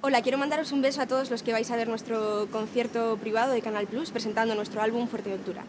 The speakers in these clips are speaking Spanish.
Hola, quiero mandaros un beso a todos los que vais a ver nuestro concierto privado de Canal Plus presentando nuestro álbum Fuerteventura.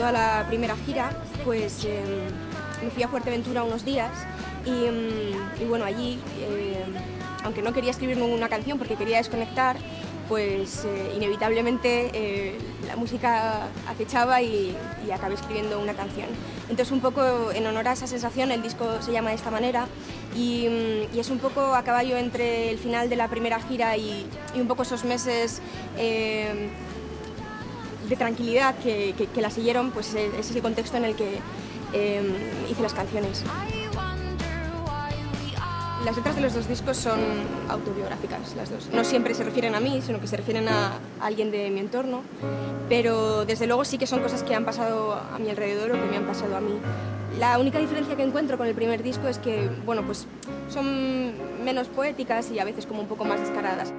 Toda la primera gira, pues eh, me fui a Fuerteventura unos días y, y bueno, allí, eh, aunque no quería escribir ninguna canción porque quería desconectar, pues eh, inevitablemente eh, la música acechaba y, acabé escribiendo una canción. Entonces un poco en honor a esa sensación el disco se llama de esta manera y, es un poco a caballo entre el final de la primera gira y, un poco esos meses de tranquilidad que, que- que la siguieron, pues ese es el contexto en el que eh, hice las canciones. Las letras de los dos discos son autobiográficas, las dos. No siempre se refieren a mí, sino que se refieren a alguien de mi entorno, pero desde luego sí que son cosas que han pasado a mi alrededor o que me han pasado a mí. La única diferencia que encuentro con el primer disco es que, bueno, pues son menos poéticas y a veces como un poco más descaradas.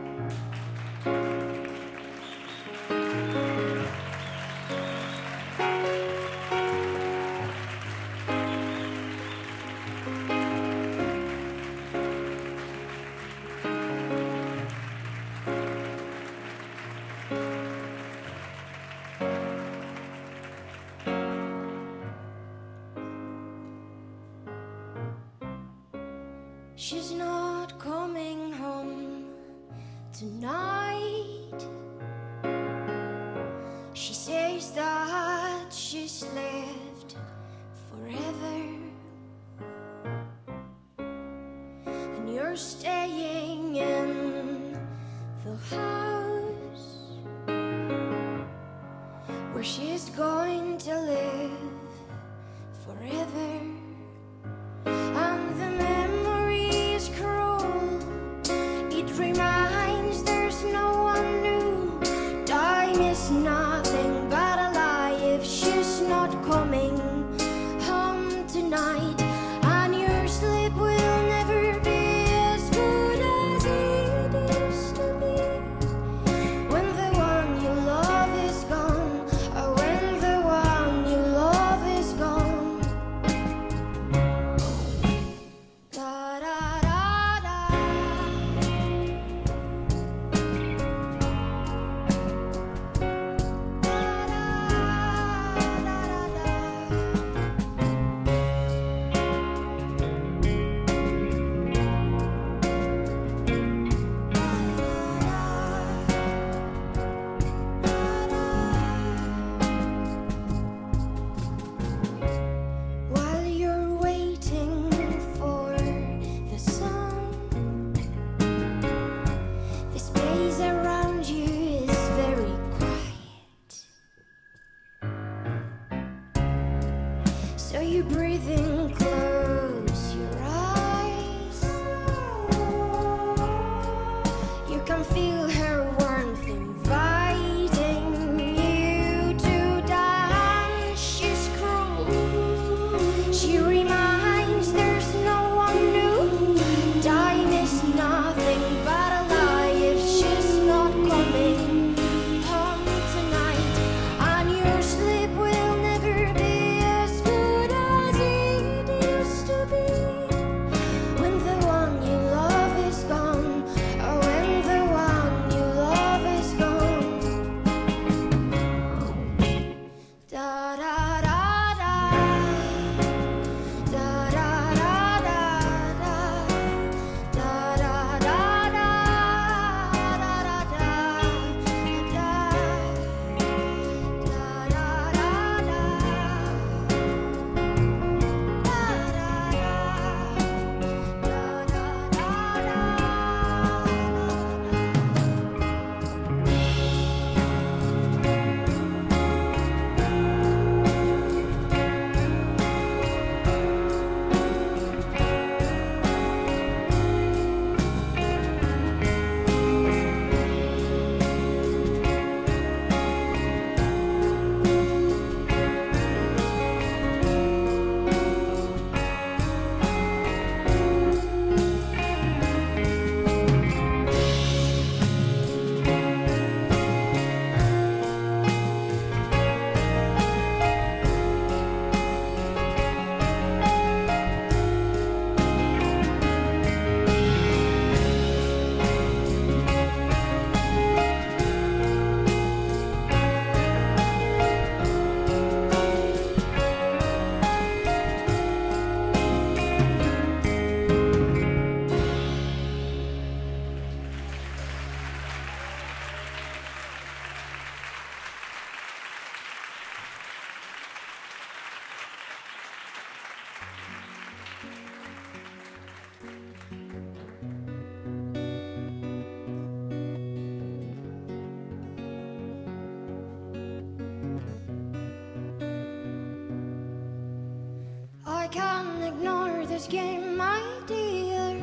This game, my dear.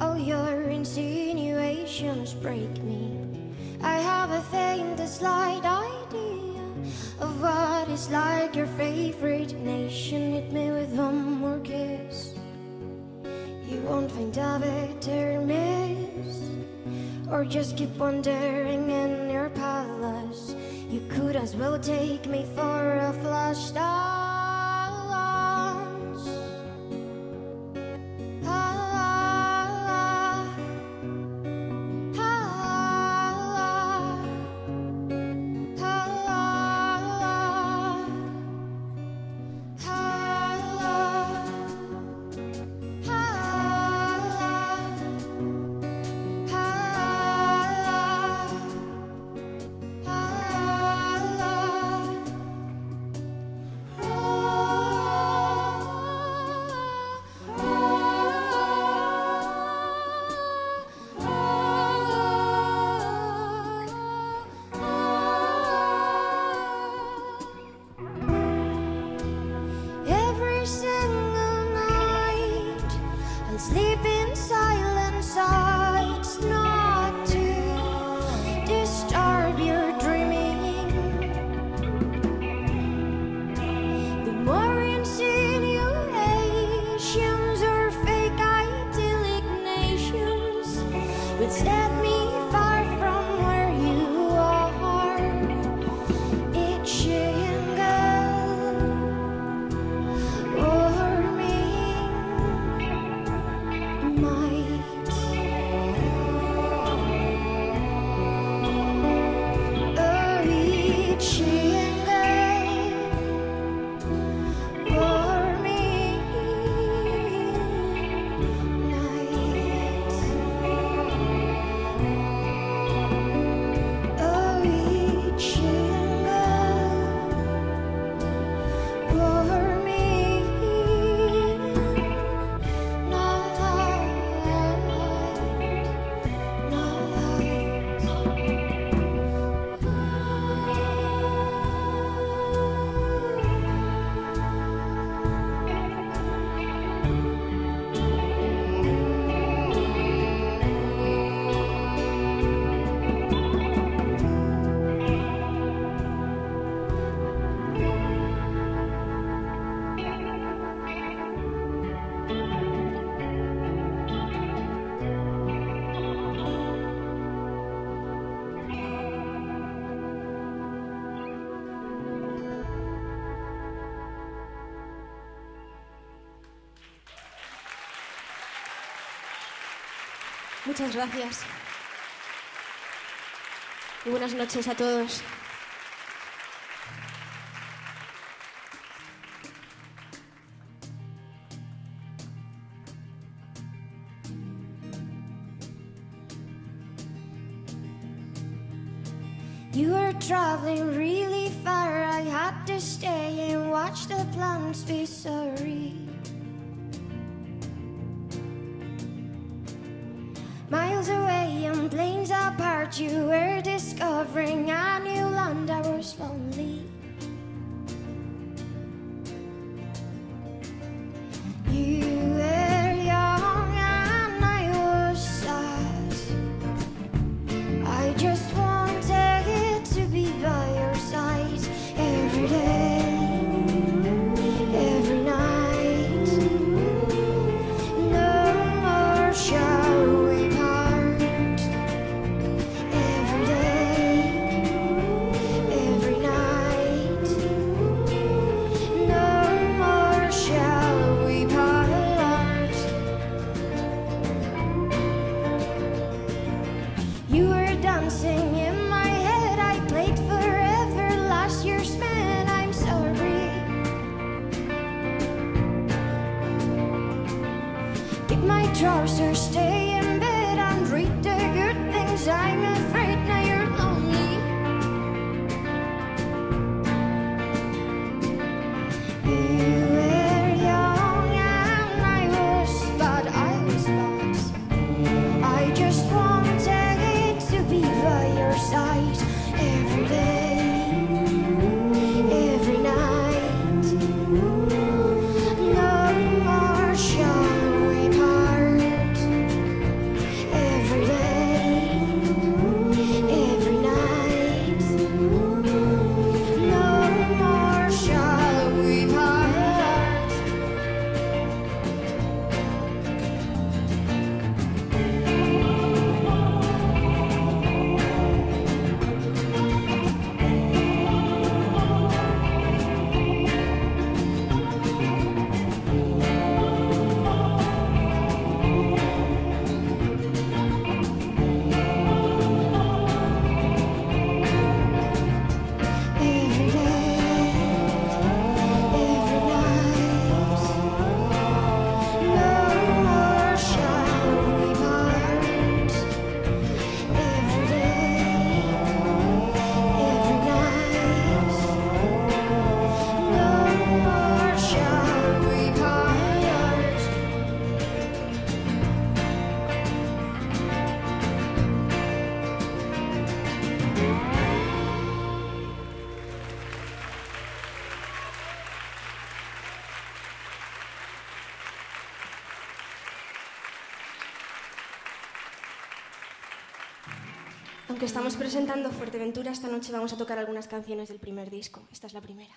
All your insinuations break me. I have a faint, slight idea of what it's like your favorite nation. Hit me with one more kiss. You won't find a better miss. Or just keep wandering in your palace. You could as well take me for a flash dance. Muchas gracias. Y buenas noches a todos. You were traveling really far. I had to stay and watch the plants be sorry. closer, stay. Aunque estamos presentando Fuerteventura, esta noche vamos a tocar algunas canciones del primer disco. Esta es la primera.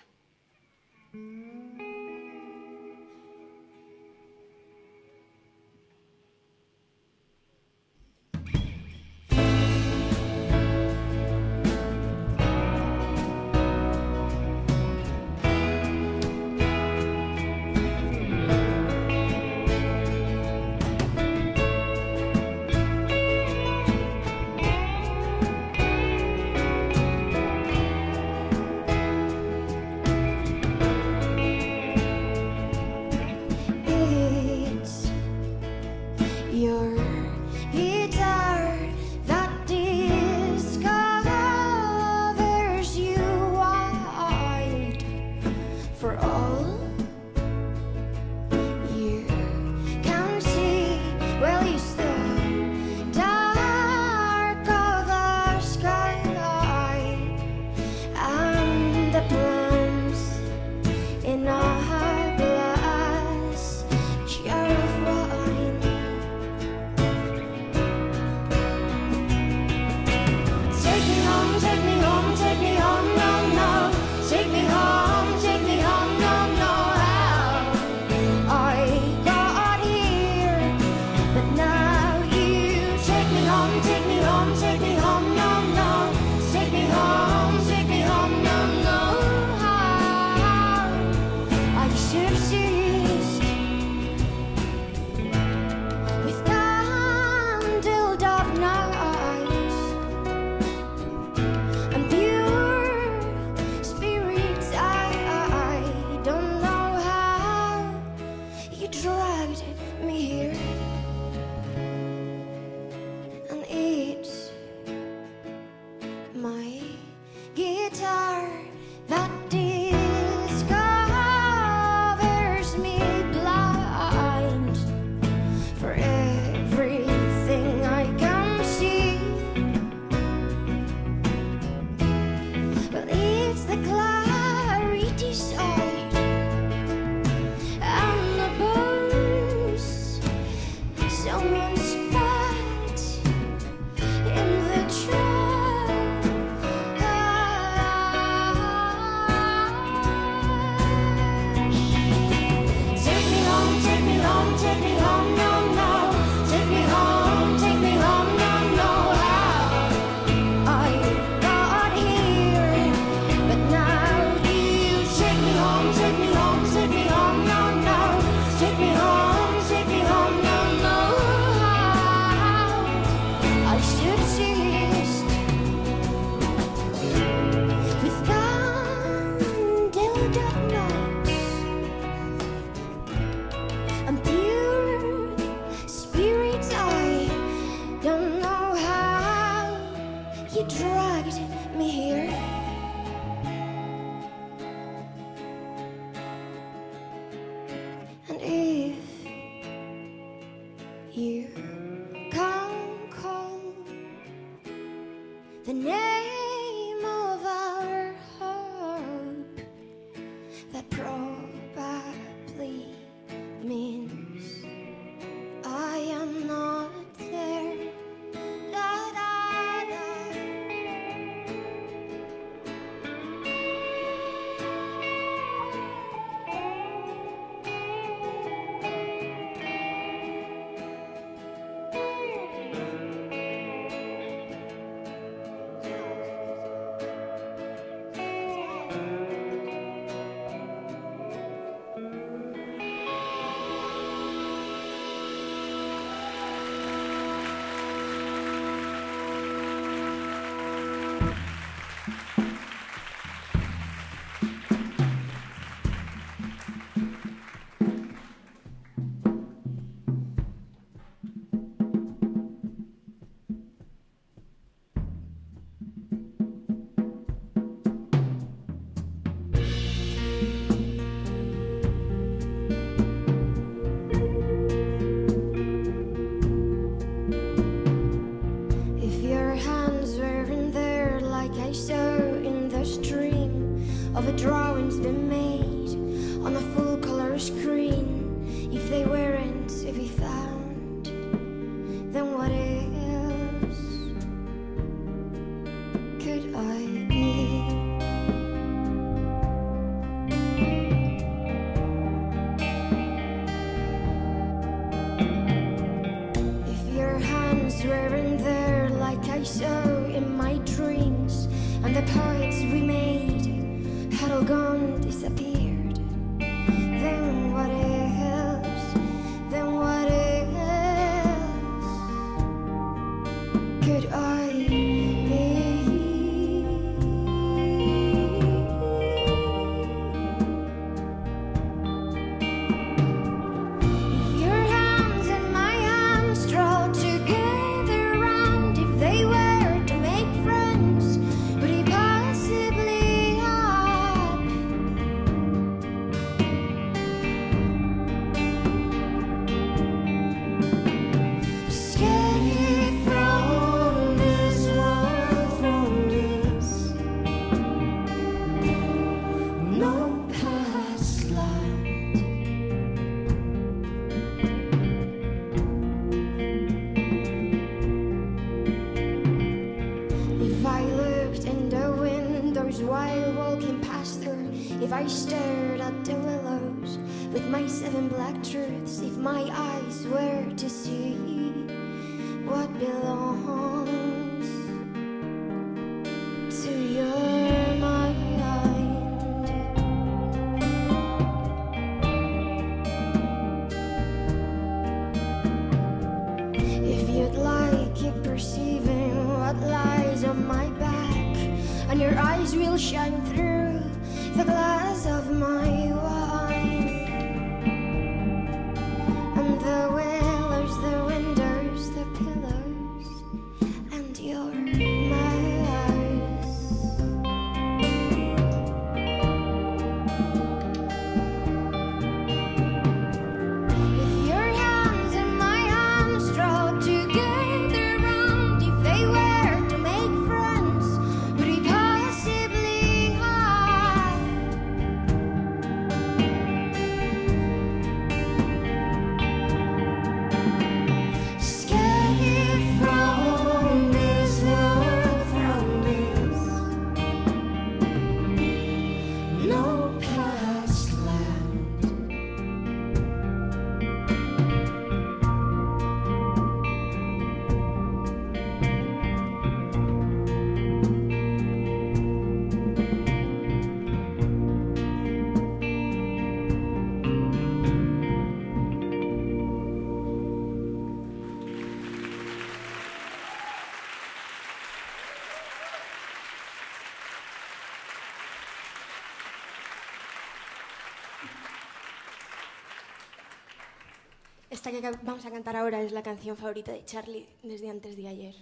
Esta que vamos a cantar ahora es la canción favorita de Charlie desde antes de ayer.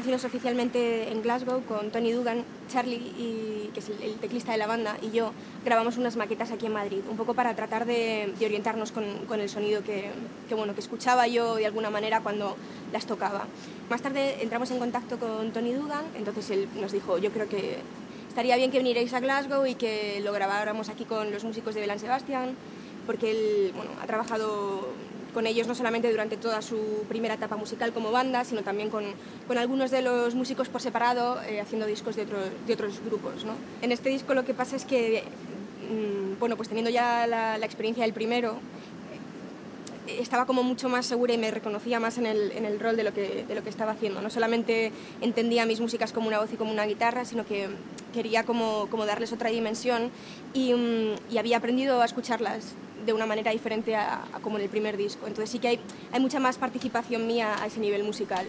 Canciones oficialmente en Glasgow con Tony Dugan, Charlie, y, que es el, teclista de la banda, y yo grabamos unas maquetas aquí en Madrid, un poco para tratar de, orientarnos con, con, el sonido que, que, bueno, que escuchaba yo de alguna manera cuando las tocaba. Más tarde entramos en contacto con Tony Dugan, entonces él nos dijo, yo creo que estaría bien que vinierais a Glasgow y que lo grabáramos aquí con los músicos de Belán Sebastián, porque él bueno, ha trabajado con ellos no solamente durante toda su primera etapa musical como banda, sino también con, con algunos de los músicos por separado eh, haciendo discos de, de otros grupos. ¿no? En este disco lo que pasa es que, mm, bueno, pues teniendo ya la, la, experiencia del primero, eh, estaba como mucho más segura y me reconocía más en el, en el rol de lo, que, de lo que estaba haciendo. No solamente entendía mis músicas como una voz y como una guitarra, sino que quería como, como darles otra dimensión y, mm, y había aprendido a escucharlas de una manera diferente a, como en el primer disco. Entonces sí que hay, hay mucha más participación mía a ese nivel musical.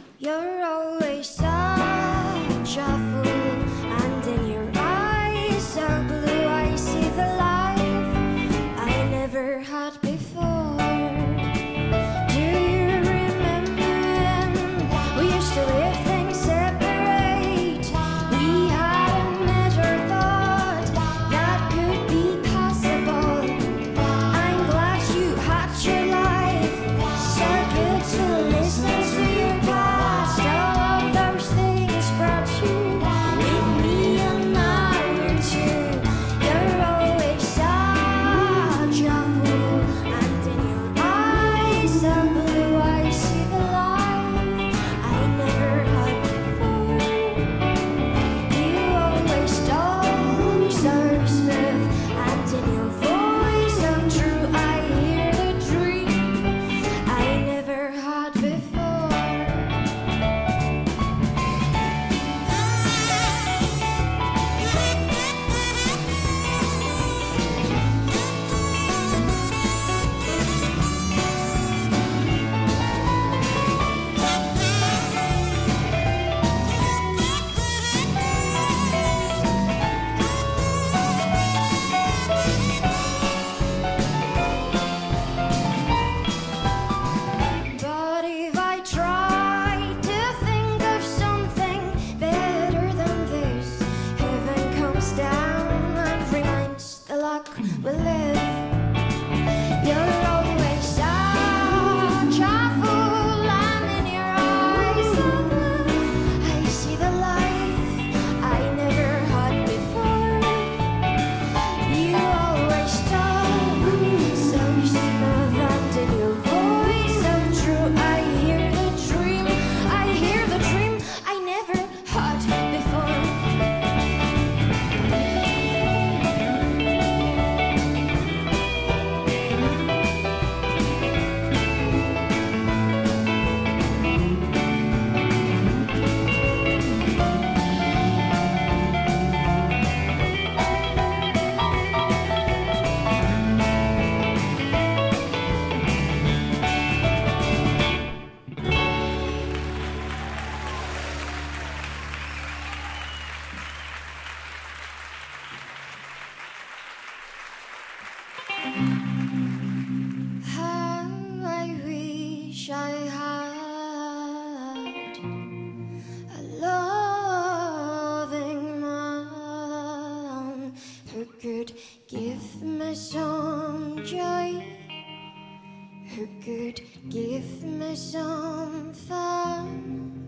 Could give me some joy, who could give me some fun.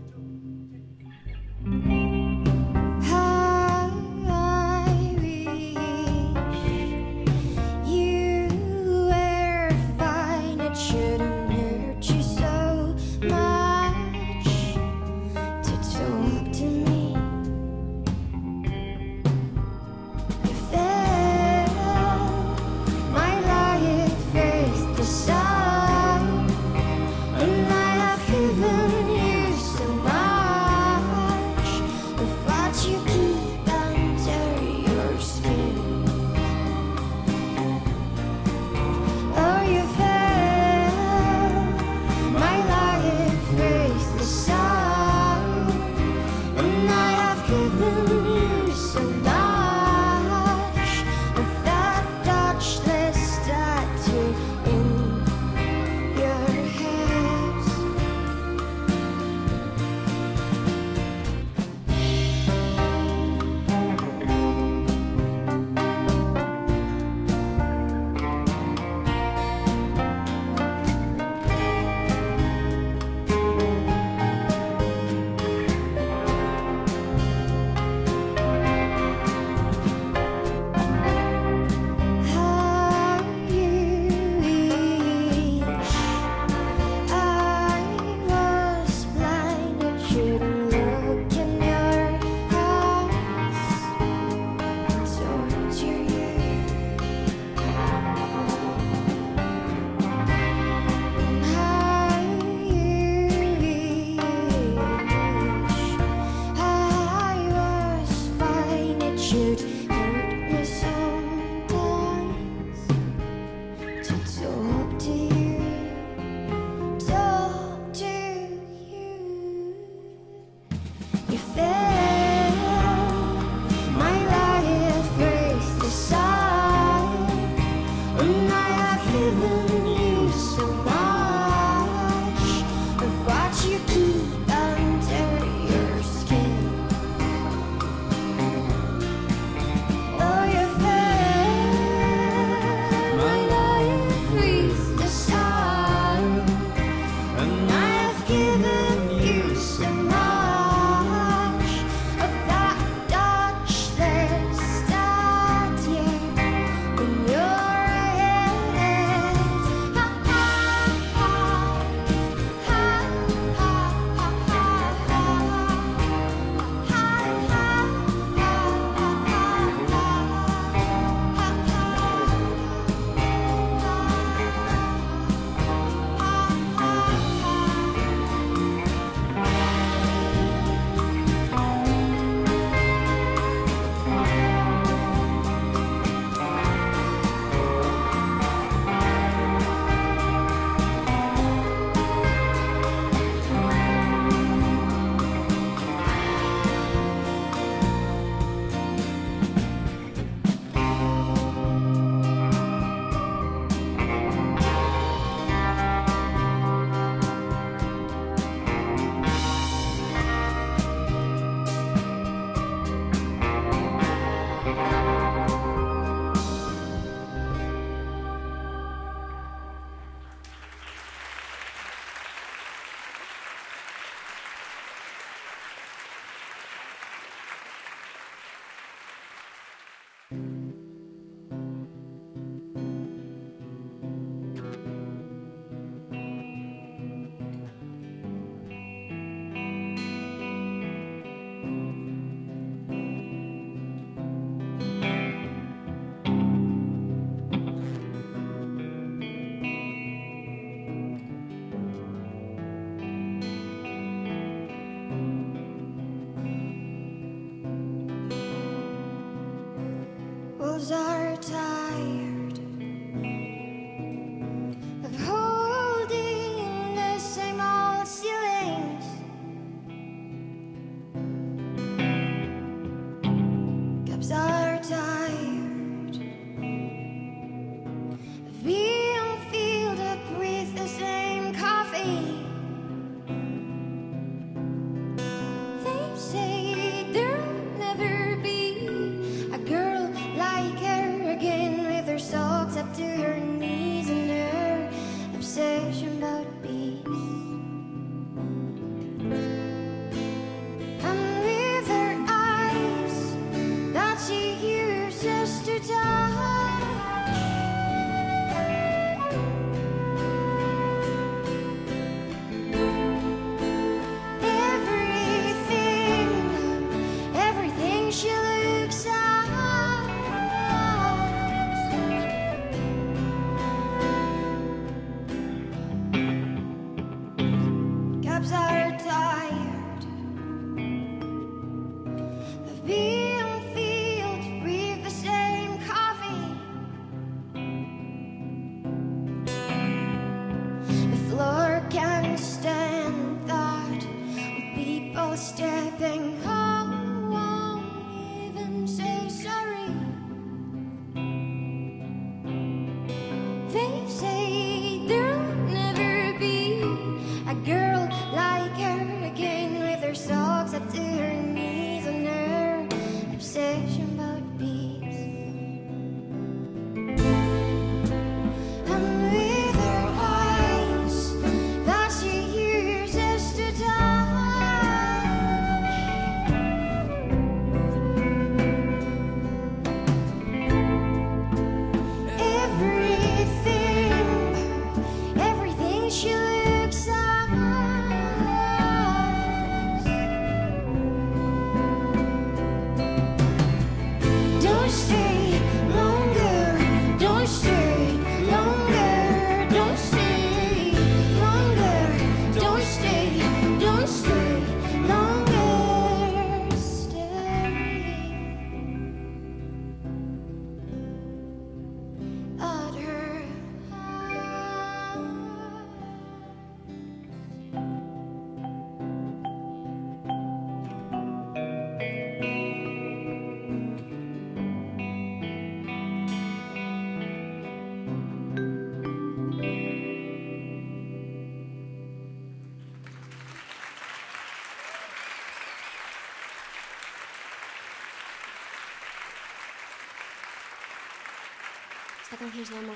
Llama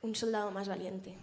Un soldado más valiente.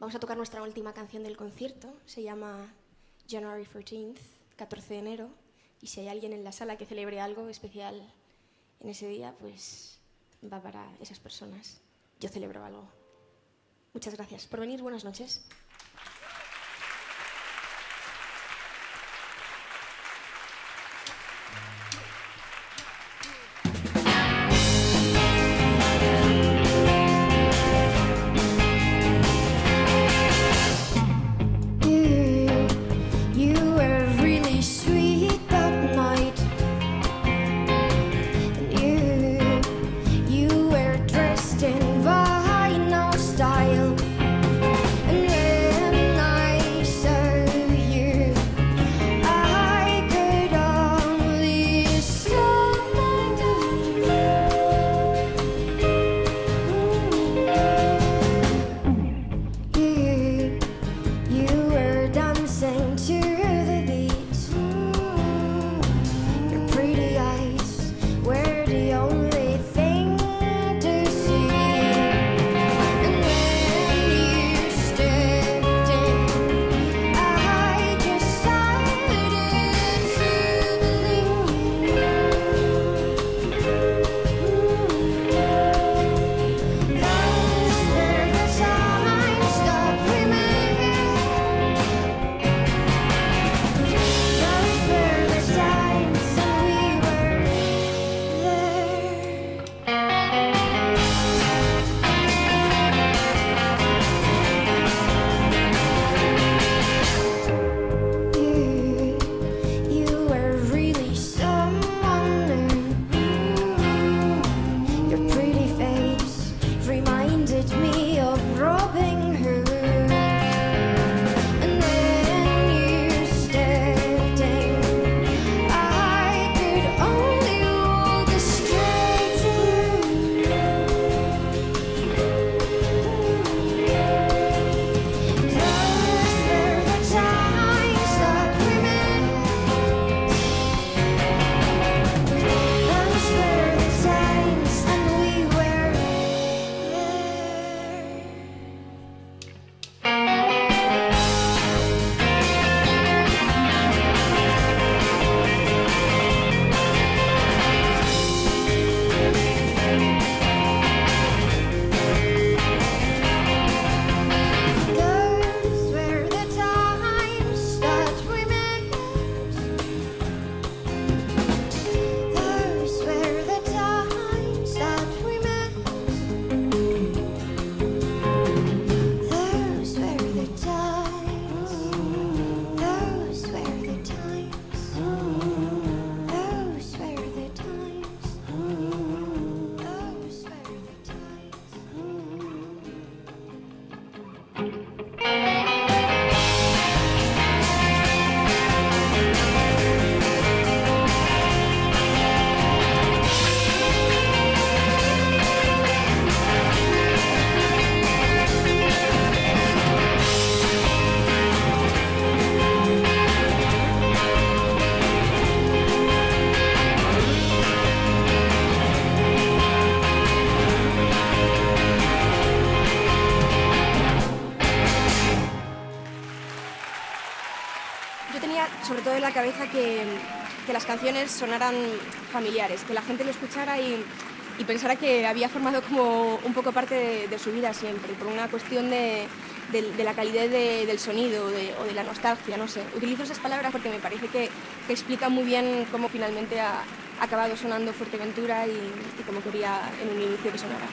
Vamos a tocar nuestra última canción del concierto. Se llama January 14th, 14 de enero. Y si hay alguien en la sala que celebre algo especial en ese día, pues va para esas personas. Yo celebro algo. Muchas gracias por venir. Buenas noches. Que, las canciones sonaran familiares, que la gente lo escuchara y, pensara que había formado como un poco parte de, su vida siempre, por una cuestión de, la calidad de- del sonido o de la nostalgia, no sé. Utilizo esas palabras porque me parece que, explican muy bien cómo finalmente ha, ha acabado sonando Fuerteventura y, y cómo quería en un inicio que sonara.